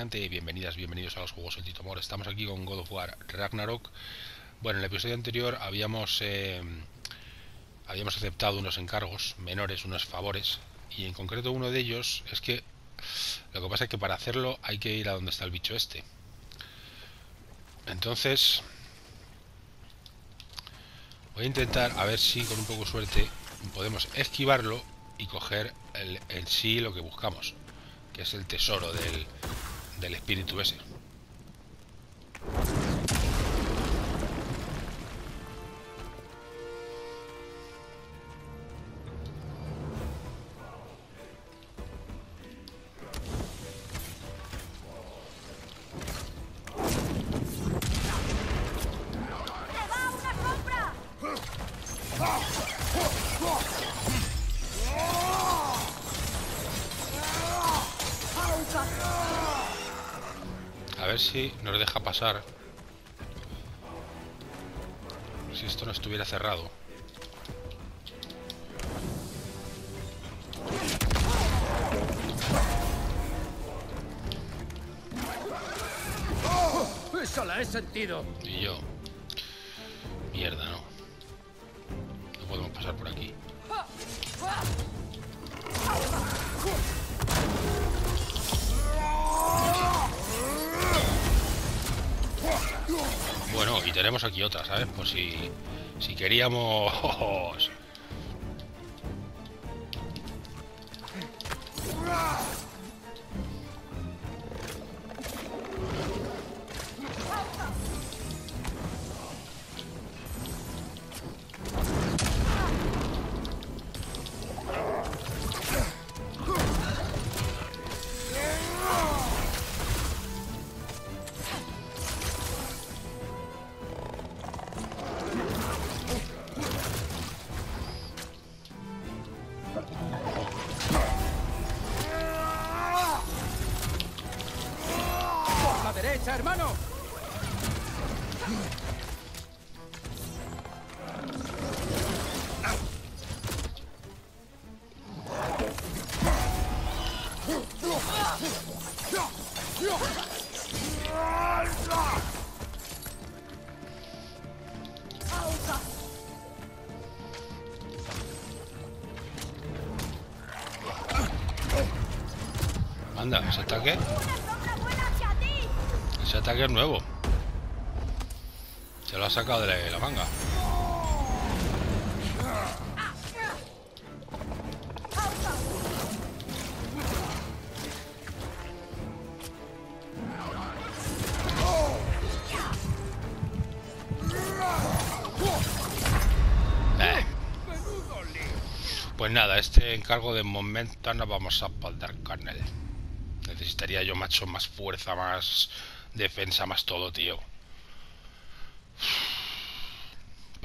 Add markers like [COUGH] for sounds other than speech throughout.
Bienvenidas, bienvenidos a los Juegos El Tito Amor. Estamos aquí con God of War Ragnarok. Bueno, en el episodio anterior habíamos eh, habíamos aceptado unos encargos menores, unos favores, y en concreto uno de ellos es que lo que pasa es que para hacerlo hay que ir a donde está el bicho este. Entonces voy a intentar a ver si con un poco de suerte podemos esquivarlo y coger en sí lo que buscamos, que es el tesoro del, del espíritu ese. Si nos deja pasar. Si esto no estuviera cerrado. Eso la he sentido. Y yo. Mierda, no. No podemos pasar por aquí. Bueno, y tenemos aquí otra, ¿sabes? Pues si, si queríamos... [LAUGHS] Se lo ha sacado de la, manga. Eh. Pues nada, este encargo de momento no vamos a poder con. Necesitaría yo, macho, más fuerza, más defensa, más todo, tío.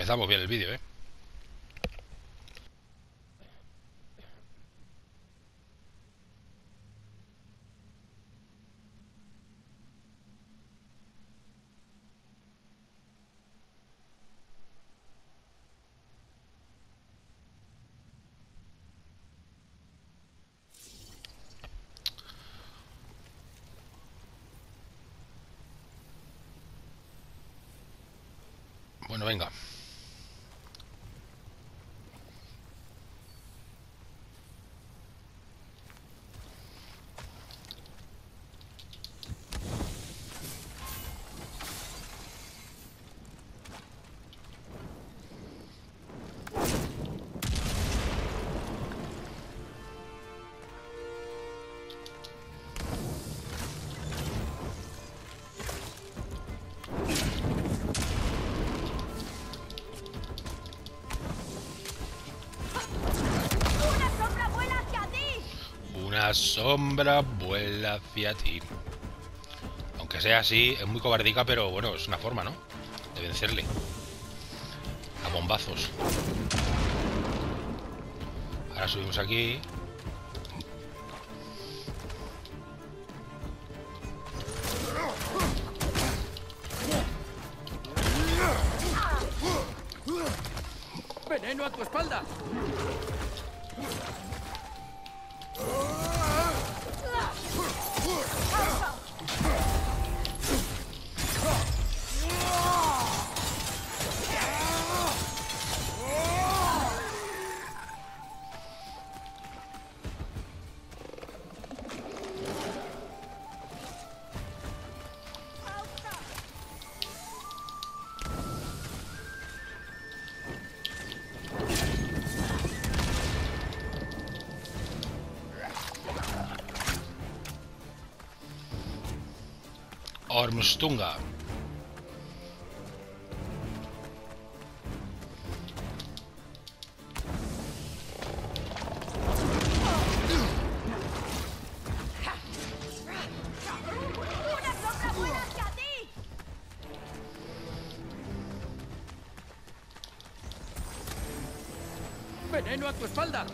Empezamos bien el vídeo, ¿eh? Sombra vuela hacia ti. Aunque sea así, es muy cobardica, pero bueno, es una forma, ¿no? De vencerle. A bombazos. Ahora subimos aquí. Ormstunga. ¡Una sombra vuela hacia ti! ¡Veneno a tu espalda!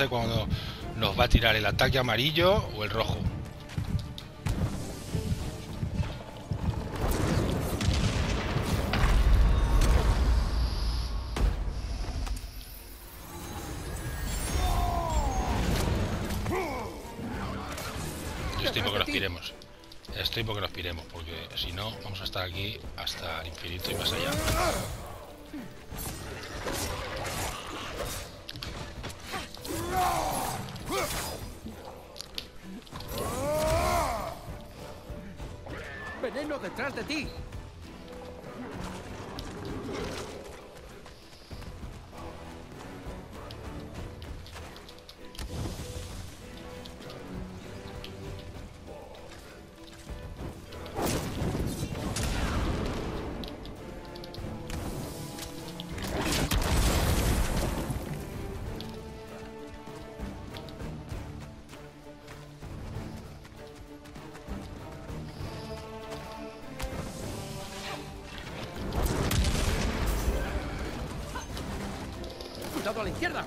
Es que sé cuándo nos va a tirar el ataque amarillo o el rojo. Yo estoy porque nos piremos. Estoy porque nos piremos, porque si no, vamos a estar aquí hasta el infinito y más allá. La izquierda!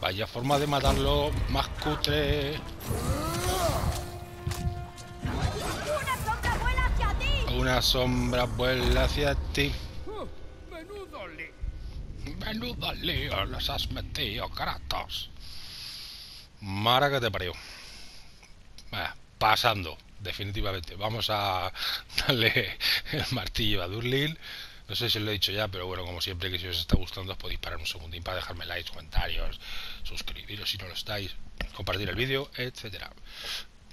Vaya forma de matarlo más cutre. ¡Una sombra vuela hacia ti! Una sombra vuela hacia ti. ¡Oh, ¡Menudo li! Menudo lío los has metido, Kratos. Mara que te parió. Vaya, pasando, definitivamente. Vamos a darle el martillo a Durlin. No sé si lo he dicho ya, pero bueno, como siempre, que si os está gustando, os podéis parar un segundín para dejarme likes, comentarios, suscribiros si no lo estáis, compartir el vídeo, etcétera.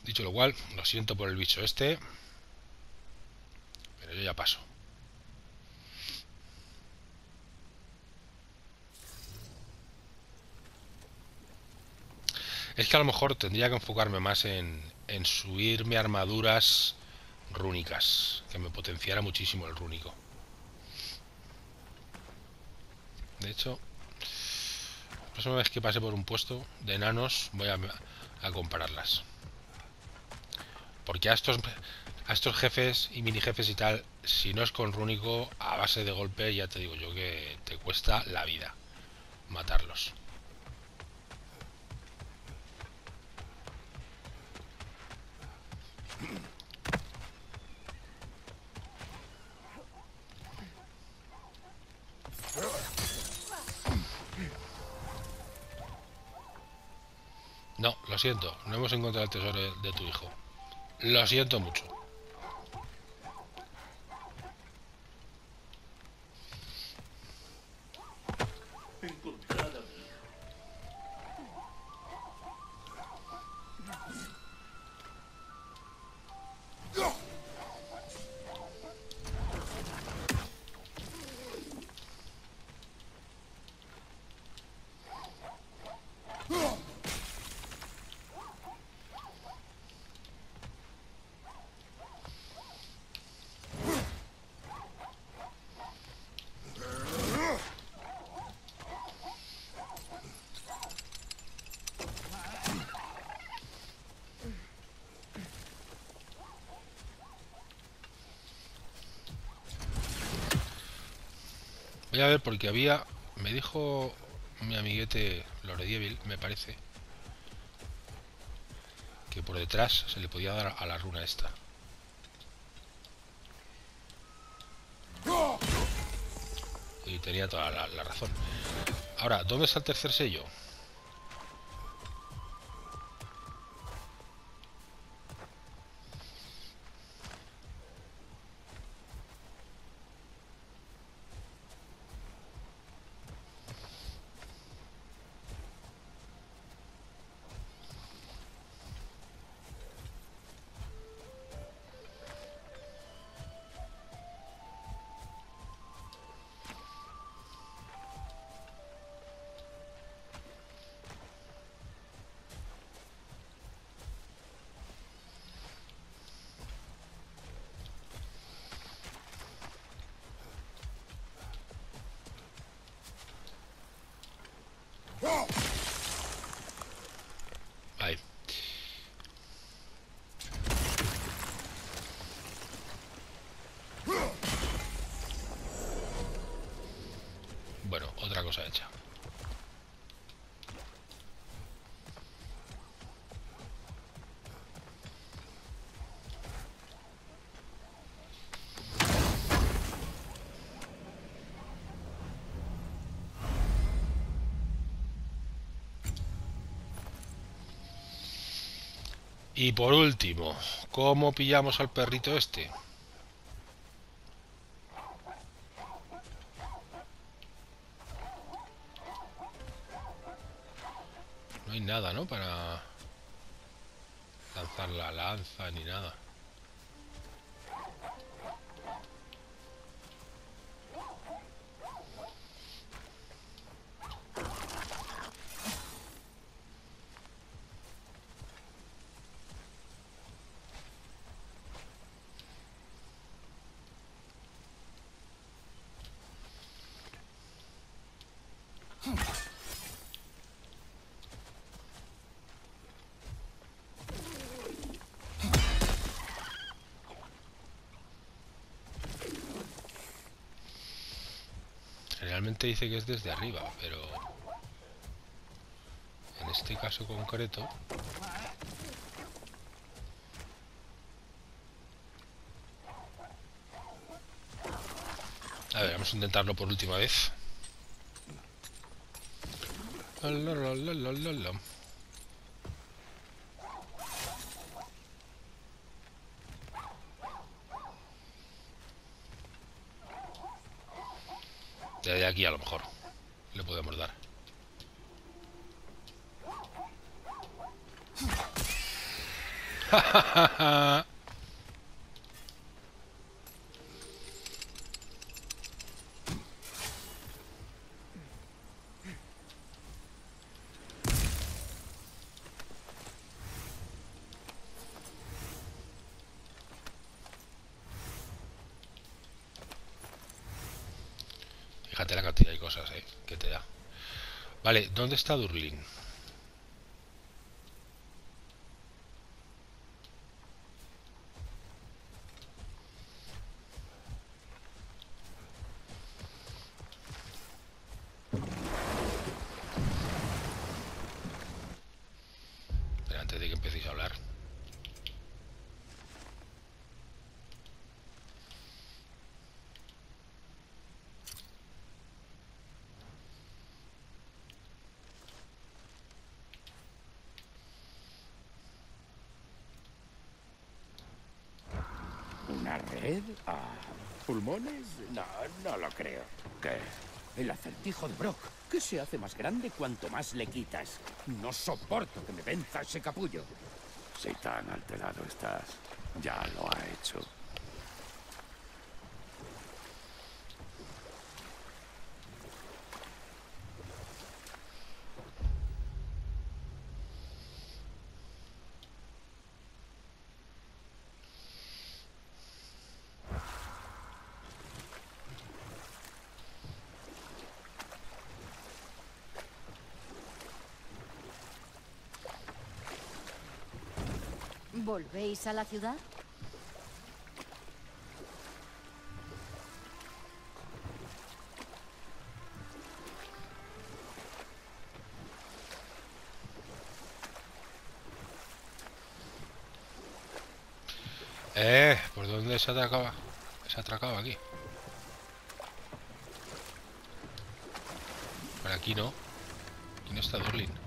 Dicho lo cual, lo siento por el bicho este, pero yo ya paso. Es que a lo mejor tendría que enfocarme más en, en subirme armaduras rúnicas, que me potenciara muchísimo el rúnico. De hecho, la próxima vez que pase por un puesto de enanos voy a, a compararlas. Porque a estos, a estos jefes y mini jefes y tal, si no es con rúnico, a base de golpe, ya te digo yo que te cuesta la vida matarlos. Lo siento, no hemos encontrado el tesoro de, tu hijo. Lo siento mucho. a ver porque había... Me dijo mi amiguete Loredievil, me parece, que por detrás se le podía dar a la runa esta. Y tenía toda la, la razón. Ahora, ¿dónde está el tercer sello? Y por último, ¿cómo pillamos al perrito este? No hay nada, ¿no? Para lanzar la lanza ni nada. Generalmente dice que es desde arriba, pero en este caso concreto A ver, vamos a intentarlo por última vez la, la, la. Desde aquí a lo mejor le podemos dar. [LAUGHS] Fíjate la cantidad de cosas eh, que te da. Vale, ¿dónde está Durlin? Pero antes de que empecéis a hablar. ¿Una red? Ah, No, no lo creo. ¿Qué? El acertijo de Brock, que se hace más grande cuanto más le quitas. No soporto que me venza ese capullo. Si tan alterado estás, ya lo ha hecho. ¿Volvéis a la ciudad? Eh, ¿por dónde se atracaba? Se atracaba aquí. Por aquí no. Aquí no está Durlin.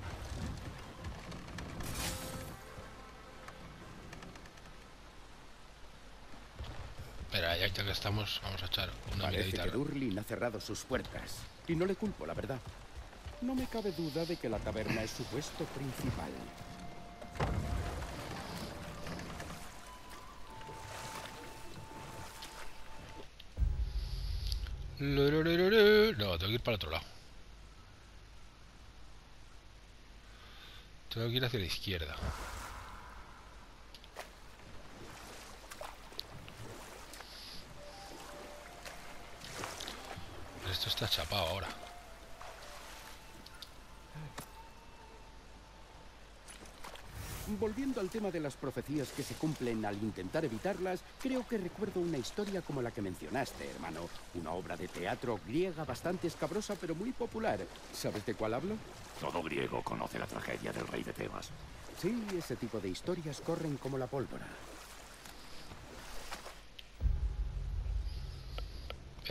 Estamos, vamos a echar una Parece miradita. que Durlin ha cerrado sus puertas. Y no le culpo, la verdad. No me cabe duda de que la taberna es su puesto principal. No, tengo que ir para el otro lado. Tengo que ir hacia la izquierda. Chapado ahora. Volviendo al tema de las profecías que se cumplen al intentar evitarlas, creo que recuerdo una historia como la que mencionaste, hermano. Una obra de teatro griega bastante escabrosa pero muy popular. ¿Sabes de cuál hablo? Todo griego conoce la tragedia del rey de Tebas. Sí, ese tipo de historias corren como la pólvora.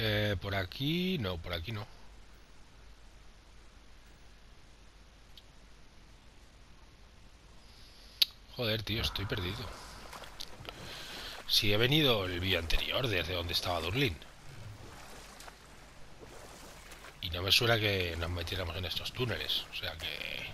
Eh, por aquí no, por aquí no. Joder, tío, estoy perdido. Si he venido el vídeo anterior, desde donde estaba Durlin. Y no me suena que nos metiéramos en estos túneles. O sea que...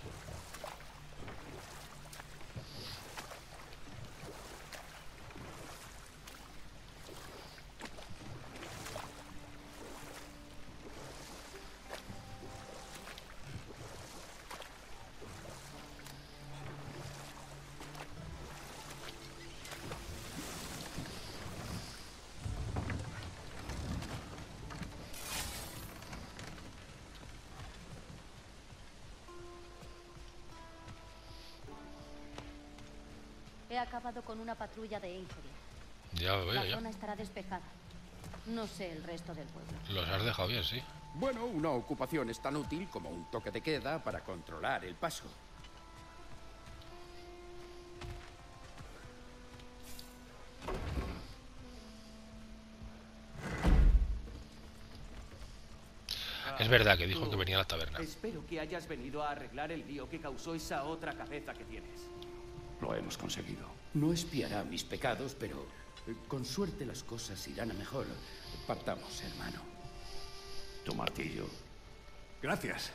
Con una patrulla de Ingeria. Ya lo veo, La ya. zona estará despejada. No sé el resto del pueblo. Los has dejado bien, sí. Bueno, una ocupación es tan útil como un toque de queda para controlar el paso. Es verdad que dijo que venía a la taberna. Espero que hayas venido a arreglar el lío que causó esa otra cabeza que tienes. Lo hemos conseguido. No espiará mis pecados, pero eh, con suerte las cosas irán a mejor. Partamos, hermano. Tu martillo. Gracias.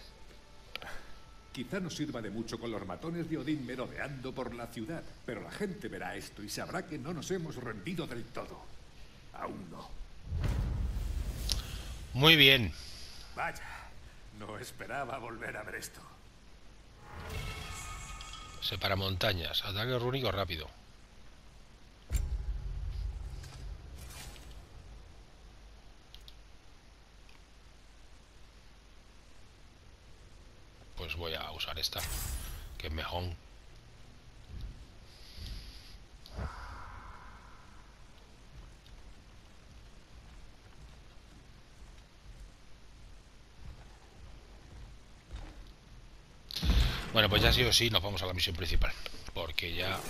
Quizá no sirva de mucho con los matones de Odín merodeando por la ciudad, pero la gente verá esto y sabrá que no nos hemos rendido del todo. Aún no. Muy bien. Vaya, no esperaba volver a ver esto. Separa montañas. Ataque rúnico rápido. Pues voy a usar esta, que es mejor. Bueno, pues ya sí o sí nos vamos a la misión principal. Porque ya...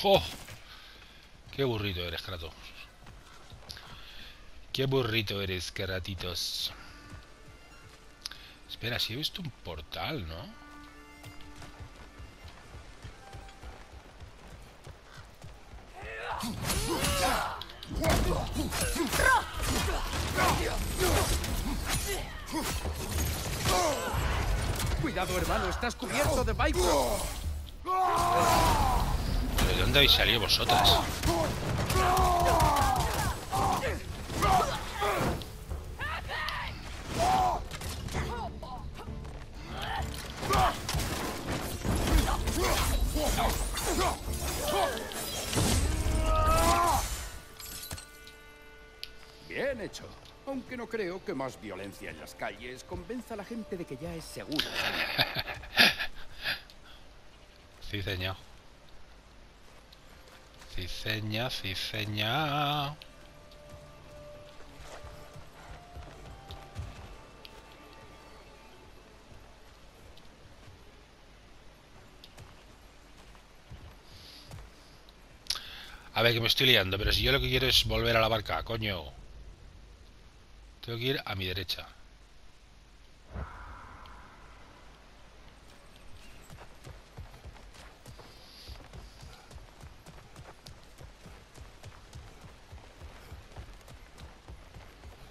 ¡Jo! ¡Qué burrito eres, Kratos! ¡Qué burrito eres, Kratitos! Espera, si he visto un portal, ¿no? Cuidado, hermano, estás cubierto de Viper. ¿Pero de dónde habéis salido vosotras? Hecho. Aunque no creo que más violencia en las calles convenza a la gente de que ya es seguro. [LAUGHS] sí, señor. Sí, sí. A ver, que me estoy liando, pero si yo lo que quiero es volver a la barca, coño. Tengo que ir a mi derecha.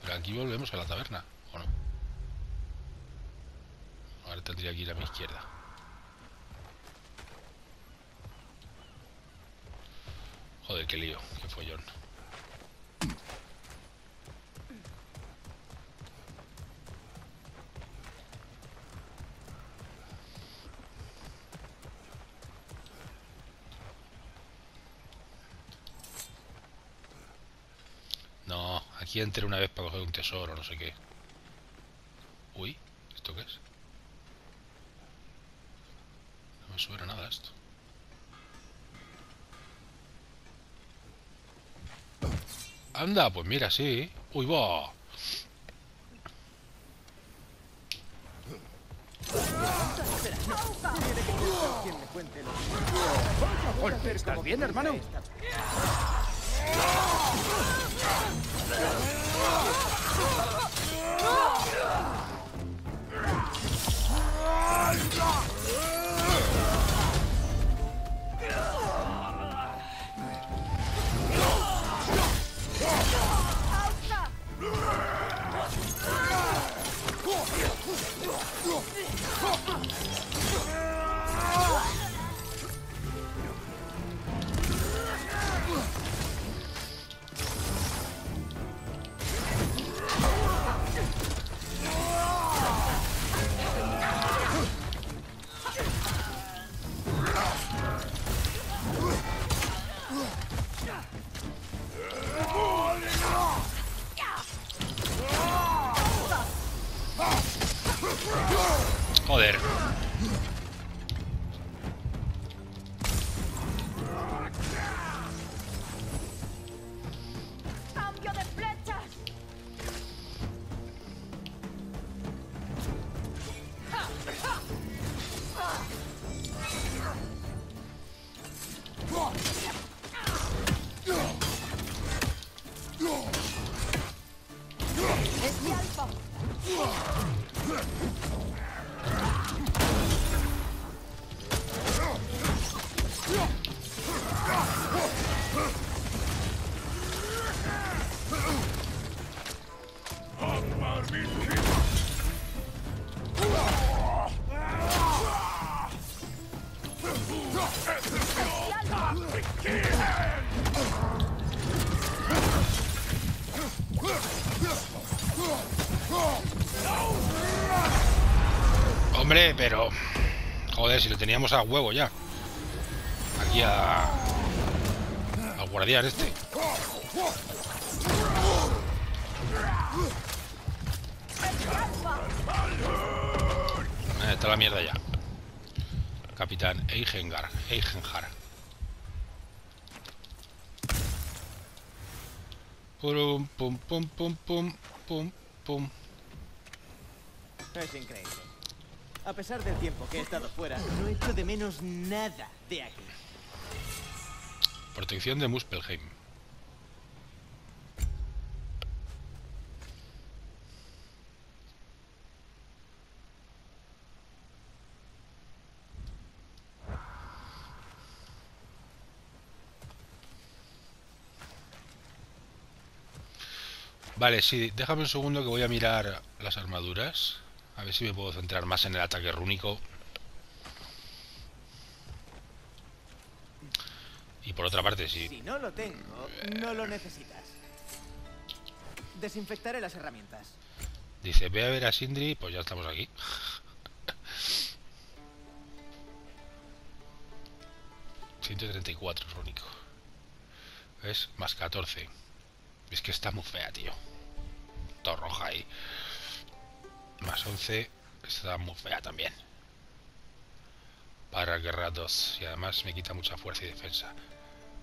Pero aquí volvemos a la taberna, ¿o no? Ahora tendría que ir a mi izquierda. Joder, qué lío, qué follón. No, aquí entré una vez para coger un tesoro, no sé qué. Uy, ¿esto qué es? No me suena nada esto. Anda, pues mira, sí. Uy, va. ¿Estás bien, hermano? Oh! Pero... Joder, si lo teníamos a huevo ya. Aquí a... Al guardián este. Eh, está la mierda ya. Capitán Eigengar. Eigenhar. Pum, pum, pum, pum, pum, pum, pum. Es increíble. A pesar del tiempo que he estado fuera, no he hecho de menos nada de aquí. Protección de Muspelheim. Vale, sí, déjame un segundo que voy a mirar las armaduras. A ver si me puedo centrar más en el ataque rúnico. Y por otra parte, sí. Si no lo tengo, no lo necesitas. Desinfectaré las herramientas. Dice, ve a ver a Sindri, pues ya estamos aquí. ...134 es único. Es más 14. Es que está muy fea, tío. Todo roja ahí. Más 11. Está muy fea también. Para guerra 2. Y además me quita mucha fuerza y defensa.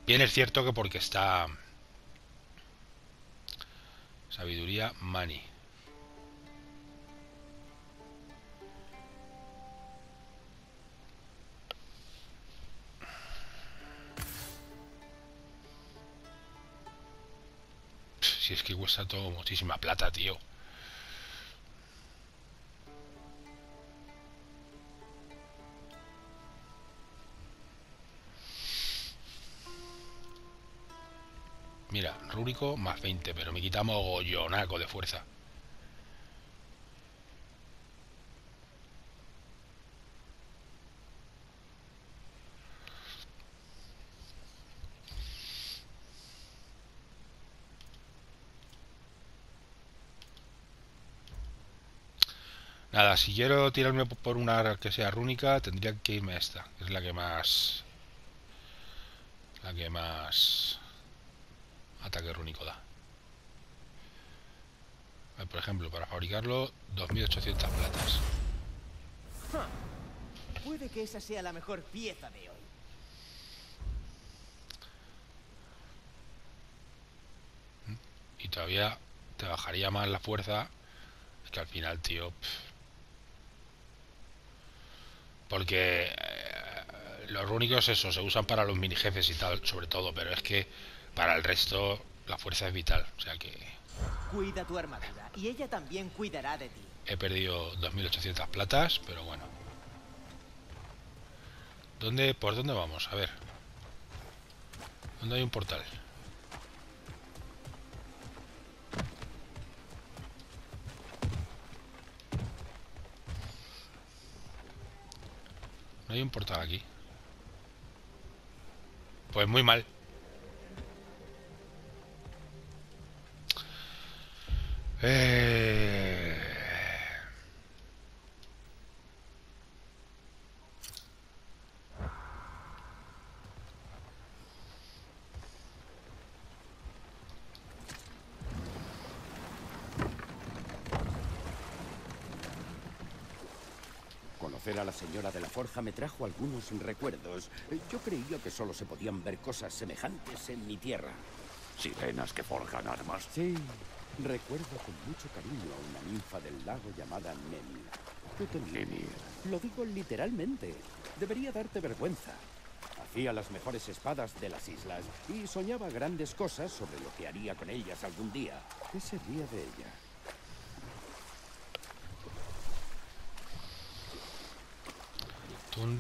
Bien es cierto que porque está... Sabiduría Mani. si es que cuesta todo muchísima plata, tío. Rúrico más 20, pero me quitamos gollonaco de fuerza. Nada, si quiero tirarme por una que sea rúnica, tendría que irme a esta, que es la que más... La que más... Ataque rúnico da. Por ejemplo, para fabricarlo, 2800 platas. Puede que esa sea la mejor pieza de hoy. Y todavía te bajaría más la fuerza. Es que al final, tío... Porque eh, los rúnicos, eso, se usan para los mini jefes y tal, sobre todo, pero es que para el resto la fuerza es vital. O sea que. Cuida tu armadura y ella también cuidará de ti. He perdido 2.800 platas, pero bueno. ¿Dónde, ¿Por dónde vamos? A ver. ¿Dónde hay un portal? No hay un portal aquí. Pues muy mal. Eh... Conocer a la señora de la forja me trajo algunos recuerdos. Yo creía que solo se podían ver cosas semejantes en mi tierra. Sirenas que forjan armas. Sí, recuerdo con mucho cariño a una ninfa del lago llamada Nemir. ¿Qué te Nemir. Lo digo literalmente. Debería darte vergüenza. Hacía las mejores espadas de las islas y soñaba grandes cosas sobre lo que haría con ellas algún día. ¿Qué sería de ella?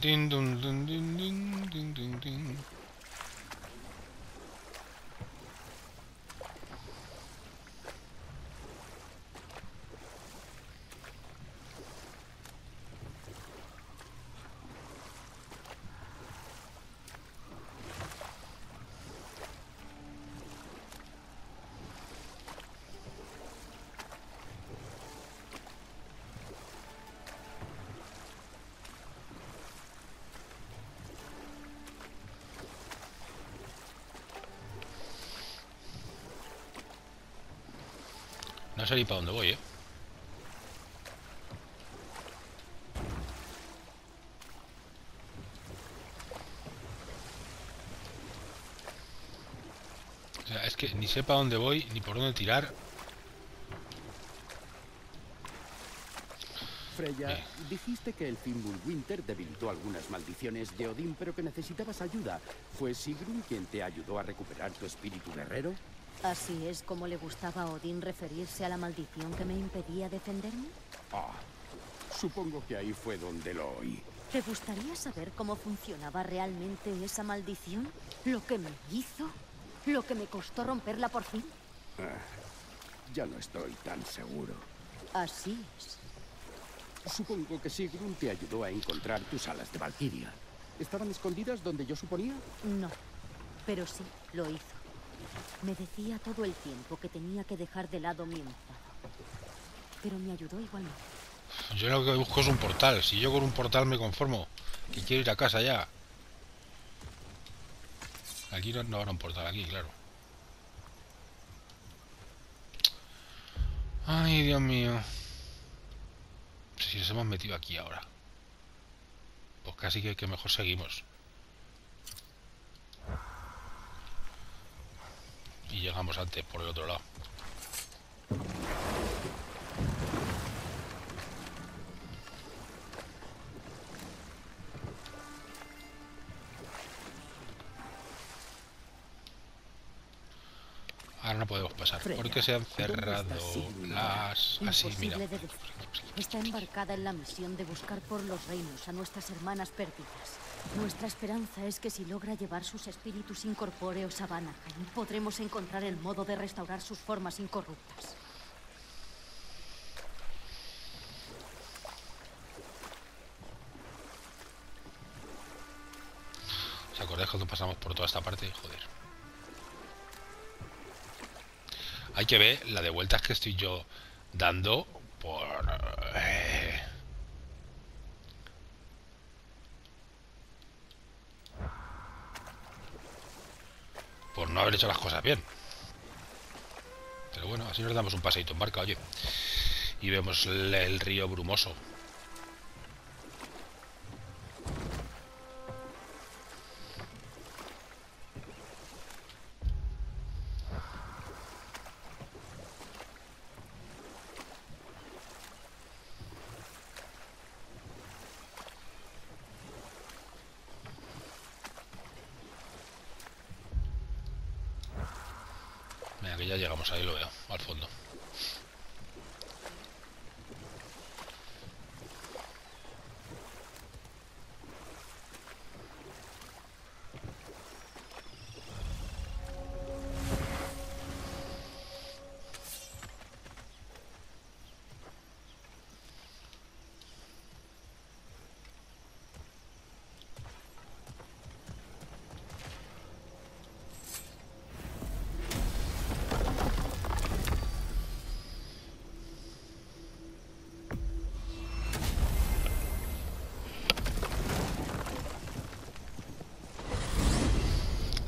Din, dun, dun, din, din, No sé ni para dónde voy, ¿eh? O sea, es que ni sé para dónde voy, ni por dónde tirar. Freya, Eh. dijiste que el Fimbulwinter debilitó algunas maldiciones de Odín, pero que necesitabas ayuda. ¿Fue Sigrun quien te ayudó a recuperar tu espíritu guerrero? Así es como le gustaba a Odín referirse a la maldición que me impedía defenderme. Ah, supongo que ahí fue donde lo oí. ¿Te gustaría saber cómo funcionaba realmente esa maldición? ¿Lo que me hizo? ¿Lo que me costó romperla por fin? Ya no estoy tan seguro. Así es. Supongo que Sigrun te ayudó a encontrar tus alas de Valkyria. ¿Estaban escondidas donde yo suponía? No, pero sí, lo hizo. Me decía todo el tiempo que tenía que dejar de lado mi enfado. Pero me ayudó igualmente. Yo lo que busco es un portal. Si yo con un portal me conformo, que quiero ir a casa ya. Aquí no, no habrá un portal aquí, claro. Ay, Dios mío. Si nos hemos metido aquí ahora. Pues casi que, que mejor seguimos. Y llegamos antes por el otro lado. Ahora no podemos pasar porque se han ¿dónde está cerrado las... Así, mira. Está embarcada en la misión de buscar por los reinos a nuestras hermanas perdidas. Nuestra esperanza es que si logra llevar sus espíritus incorpóreos a Vanaheim, podremos encontrar el modo de restaurar sus formas incorruptas. ¿Os acordáis cuando pasamos por toda esta parte? Joder. Hay que ver la de vueltas que estoy yo dando por... eh, por no haber hecho las cosas bien. Pero bueno, así nos damos un paseito en barca, oye. Y vemos el, el río brumoso.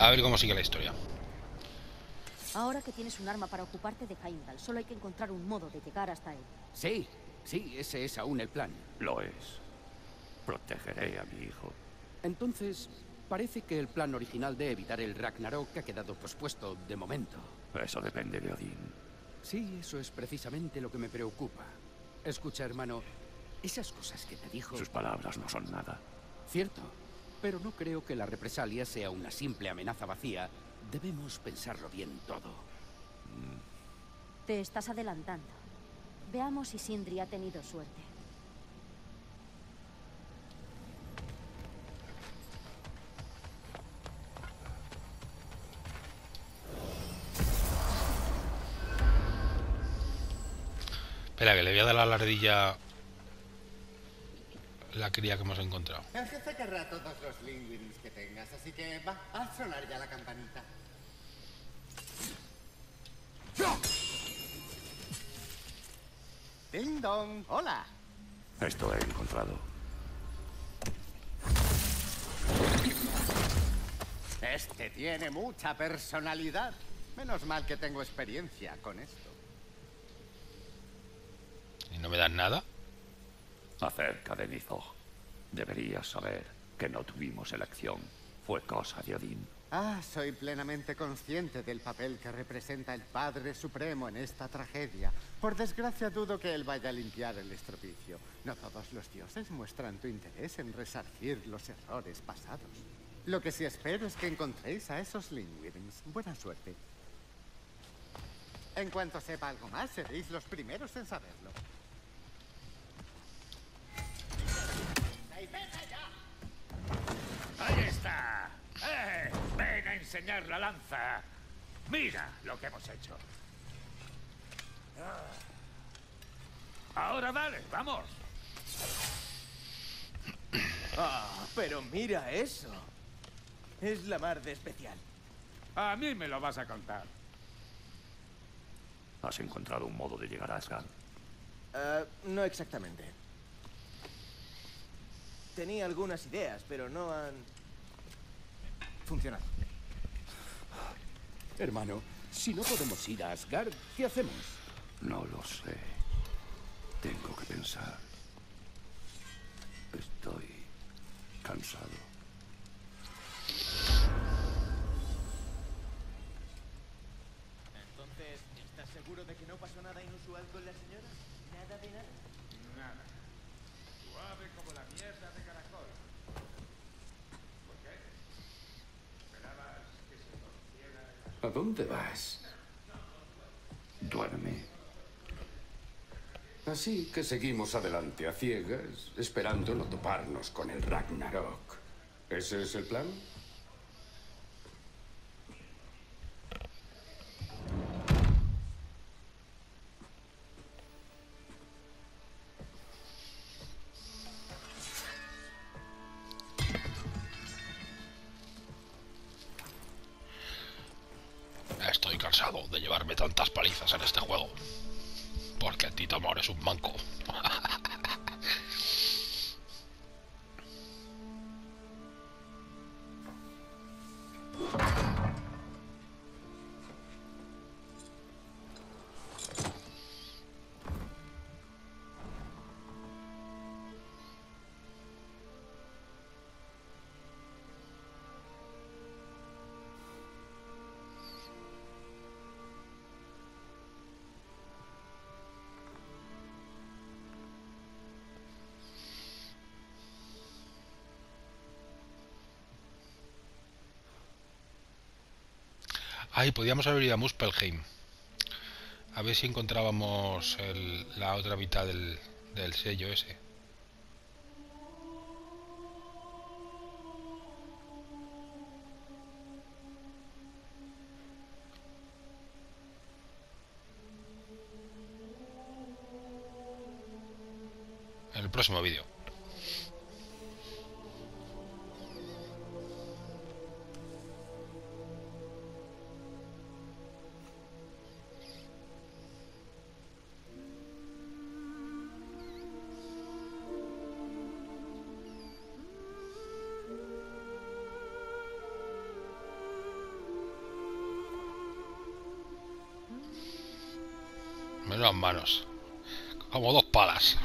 A ver cómo sigue la historia. Ahora que tienes un arma para ocuparte de Heimdall, solo hay que encontrar un modo de llegar hasta él. Sí, sí, ese es aún el plan. Lo es. Protegeré a mi hijo. Entonces, parece que el plan original de evitar el Ragnarok ha quedado pospuesto de momento. Eso depende de Odín. Sí, eso es precisamente lo que me preocupa. Escucha, hermano, esas cosas que te dijo... Sus palabras no son nada. Cierto, pero no creo que la represalia sea una simple amenaza vacía. Debemos pensarlo bien todo. Te estás adelantando. Veamos si Sindri ha tenido suerte. Espera, que le voy a dar la lardilla la cría que hemos encontrado. El jefe querrá todos los lingüins que tengas, así que va, haz sonar ya la campanita. Ding dong, hola. Esto he encontrado. Este tiene mucha personalidad. Menos mal que tengo experiencia con esto. ¿Y no me dan nada? Acerca de Nizog. Deberías saber que no tuvimos elección. Fue cosa de Odín. Ah, soy plenamente consciente del papel que representa el Padre Supremo en esta tragedia. Por desgracia dudo que él vaya a limpiar el estropicio. No todos los dioses muestran tu interés en resarcir los errores pasados. Lo que sí espero es que encontréis a esos Lingwyrms. Buena suerte. En cuanto sepa algo más, seréis los primeros en saberlo. Enseñar la lanza! ¡Mira lo que hemos hecho! Ah. Ahora dale, vamos. Ah, pero mira eso. Es la mar de especial. A mí me lo vas a contar. ¿Has encontrado un modo de llegar a Asgard? Ah, no exactamente. Tenía algunas ideas, pero no han funcionado. Hermano, si no podemos ir a Asgard, ¿qué hacemos? No lo sé. Tengo que pensar. Estoy cansado. Entonces, ¿estás seguro de que no pasó nada inusual con la señora? ¿Nada de nada? Nada. Suave como la mierda de caracol. ¿Por qué? ¿Esperabas que se torciera el ¿A dónde vas? Duerme. Así que seguimos adelante a ciegas, esperando no toparnos con el Ragnarok. ¿Ese es el plan? Ay, podíamos haber ido a Muspelheim. A ver si encontrábamos el- la otra mitad del, del sello ese. En el próximo vídeo. Menos manos. Como dos palas.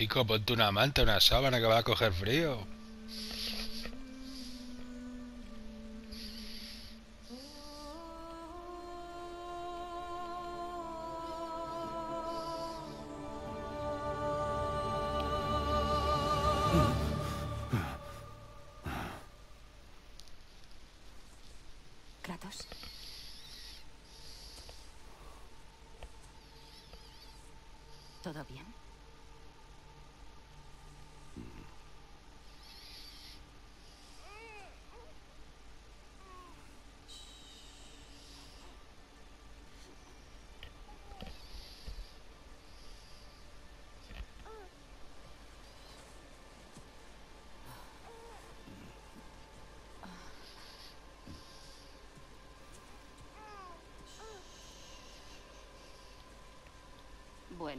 Chico, ponte una manta, una sábana que va a coger frío.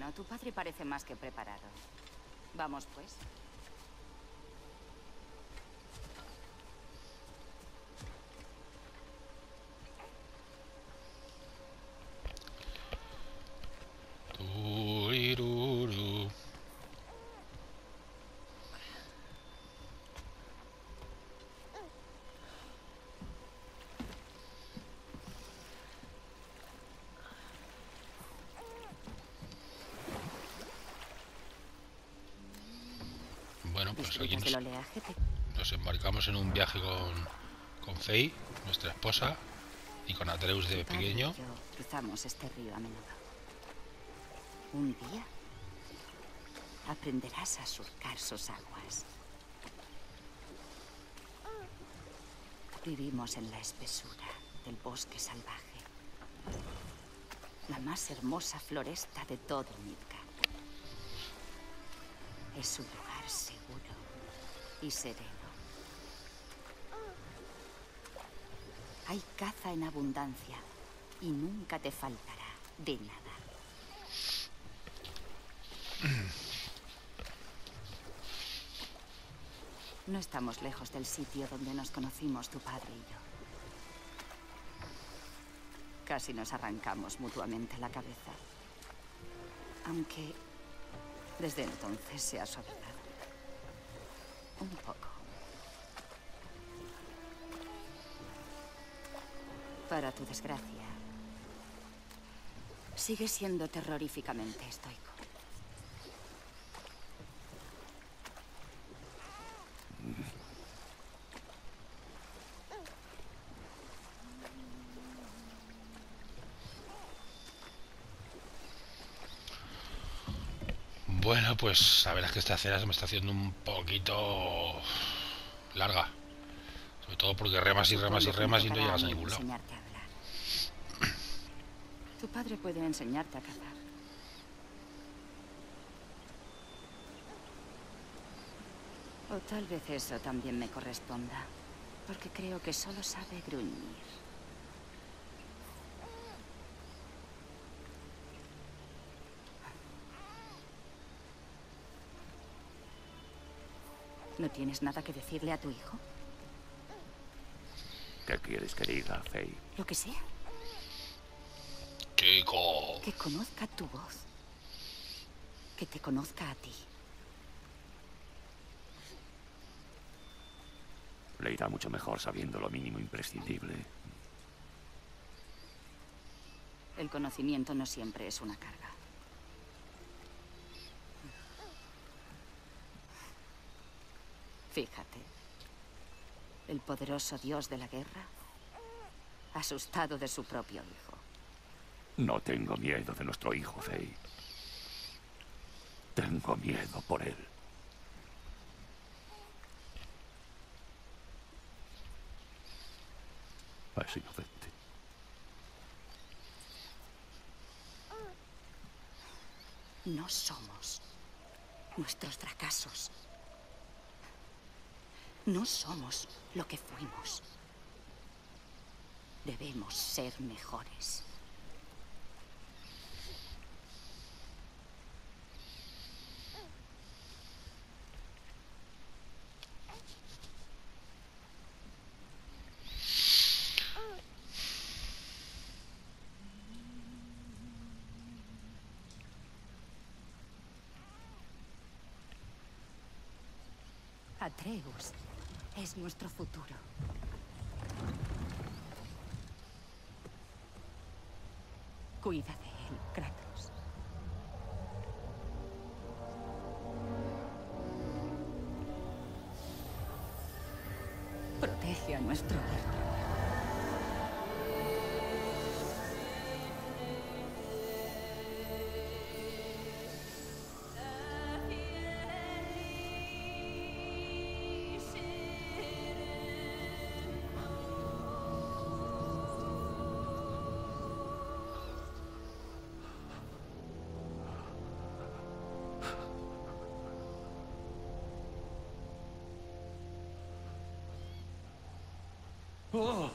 Bueno, tu padre parece más que preparado. Vamos, pues. Pues aquí ¿Disfrutas nos, embarcamos en un viaje con, con Faye, nuestra esposa, y con Atreus de pequeño. cruzamos este río a menudo. Un día aprenderás a surcar sus aguas. Vivimos en la espesura del bosque salvaje. La más hermosa floresta de todo Midgard. Es un lugar seguro y sereno. Hay caza en abundancia y nunca te faltará de nada. No estamos lejos del sitio donde nos conocimos tu padre y yo. Casi nos arrancamos mutuamente la cabeza. Aunque desde entonces se ha suavizado. Un poco. Para tu desgracia, sigue siendo terroríficamente estoico. Bueno, pues la verdad es que esta cena se me está haciendo un poquito larga. Sobre todo porque remas y remas y remas y no llegas a ningún lado. Tu padre puede enseñarte a cazar. O tal vez eso también me corresponda. Porque creo que solo sabe gruñir. ¿No tienes nada que decirle a tu hijo? ¿Qué quieres que diga, Faye? Lo que sea. Chico. Que conozca tu voz. Que te conozca a ti. Le irá mucho mejor sabiendo lo mínimo imprescindible. El conocimiento no siempre es una carga. Fíjate. El poderoso dios de la guerra, asustado de su propio hijo. No tengo miedo de nuestro hijo, Faye. Tengo miedo por él. Es inocente. No somos nuestros fracasos. No somos lo que fuimos. Debemos ser mejores. Atreus es nuestro futuro. Cuida de él, Kratos. Protege a nuestro hijo.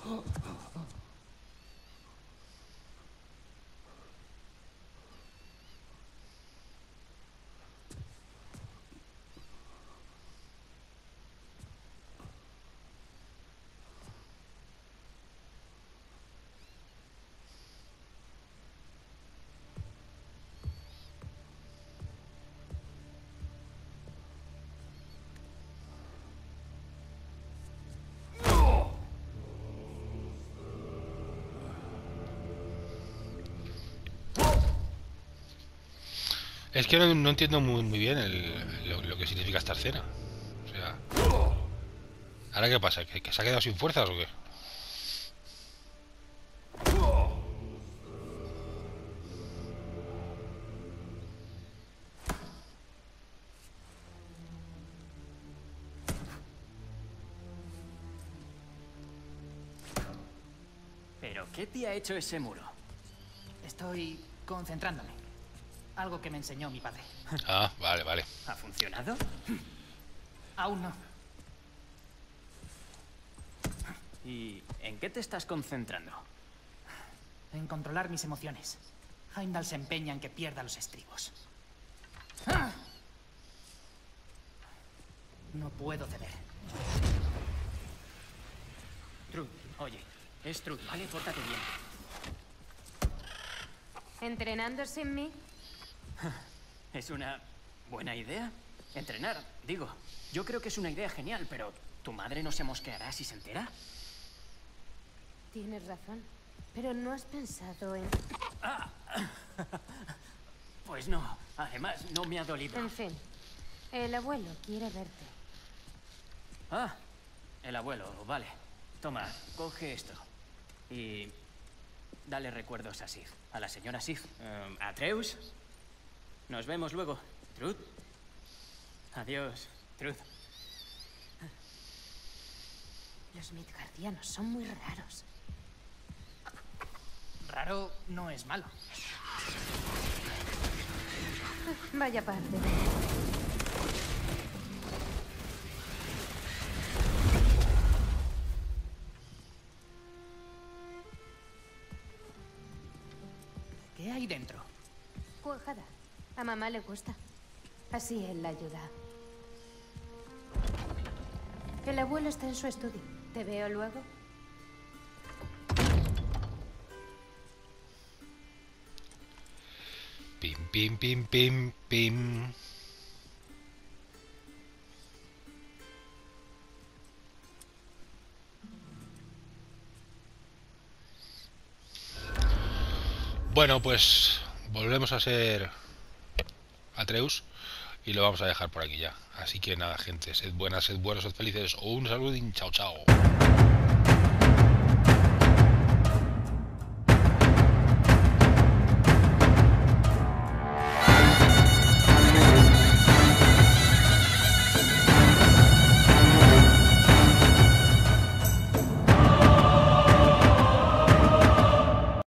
Es que no, entiendo muy, bien lo que significa esta escena. O sea. ¿Ahora qué pasa? ¿Que, que se ha quedado sin fuerzas o qué? ¿Pero qué te ha hecho ese muro? Estoy concentrándome. Algo que me enseñó mi padre. [LAUGHS] Ah, vale, vale. ¿Ha funcionado? Aún no. ¿Y en qué te estás concentrando? En controlar mis emociones. Heimdall se empeña en que pierda los estribos. ¡Ah! No puedo ceder. Trud, oye, es Trud, ¿vale? Pórtate bien. ¿Entrenando sin mí? [LAUGHS] ¿Es una buena idea? Entrenar, digo. Yo creo que es una idea genial, pero ¿tu madre no se mosqueará si se entera? Tienes razón. Pero no has pensado en... Ah. [LAUGHS] Pues no. Además, no me ha dolido. En fin, el abuelo quiere verte. Ah, el abuelo, vale. Toma, coge esto. Y dale recuerdos a Sif. A la señora Sif. Em, Atreus. Nos vemos luego. Truth. Adiós, Truth. Los Midgardianos son muy raros. Raro no es malo. Vaya parte. ¿Qué hay dentro? Cuajada. A mamá le gusta. Así él la ayuda. El abuelo está en su estudio. ¿Te veo luego? Pim, pim, pim, pim, pim. Bueno, pues volvemos a ser Atreus y lo vamos a dejar por aquí ya. Así que nada, gente, sed buenas, sed buenos, sed felices. Un saludín, chao, chao.